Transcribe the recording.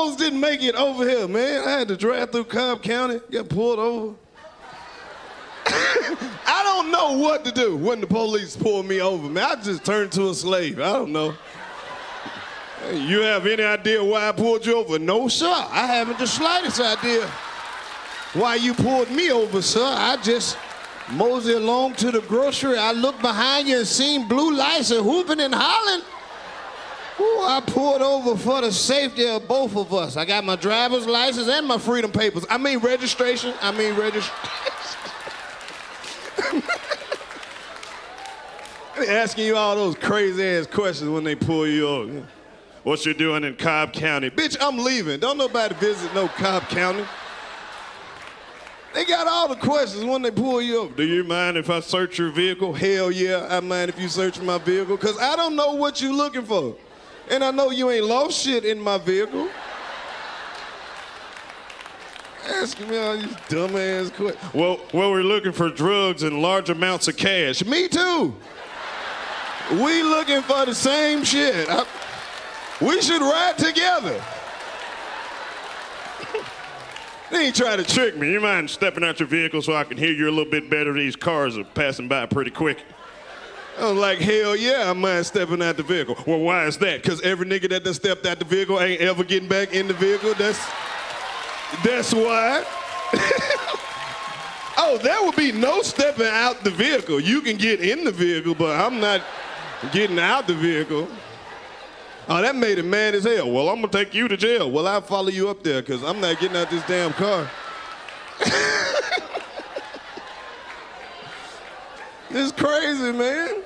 almost didn't make it over here, man. I had to drive through Cobb County, get pulled over. I don't know what to do when the police pull me over, man. I just turned to a slave. I don't know. You have any idea why I pulled you over? No, sir. I haven't the slightest idea why you pulled me over, sir. I just mosey along to the grocery. I looked behind you and seen blue lights and whooping and hollering. Ooh, I pulled over for the safety of both of us. I got my driver's license and my freedom papers. I mean registration. I mean registration. asking you all those crazy ass questions when they pull you over. What you doing in Cobb County? Bitch, I'm leaving. Don't nobody visit no Cobb County. They got all the questions when they pull you over. Do you mind if I search your vehicle? Hell yeah, I mind if you search my vehicle. Cause I don't know what you're looking for. And I know you ain't lost shit in my vehicle. Asking me all these dumbass questions. Well, well, we're looking for drugs and large amounts of cash. Me too. We looking for the same shit. I- we should ride together. They ain't trying to trick me. You mind stepping out your vehicle so I can hear you a little bit better? These cars are passing by pretty quick. I was like, hell yeah, I mind stepping out the vehicle. Well, why is that? Because every nigga that done stepped out the vehicle ain't ever getting back in the vehicle. That's that's why. oh, there would be no stepping out the vehicle. You can get in the vehicle, but I'm not getting out the vehicle. Oh, that made him mad as hell. Well, I'm gonna take you to jail. Well, I'll follow you up there because I'm not getting out this damn car. this is crazy, man.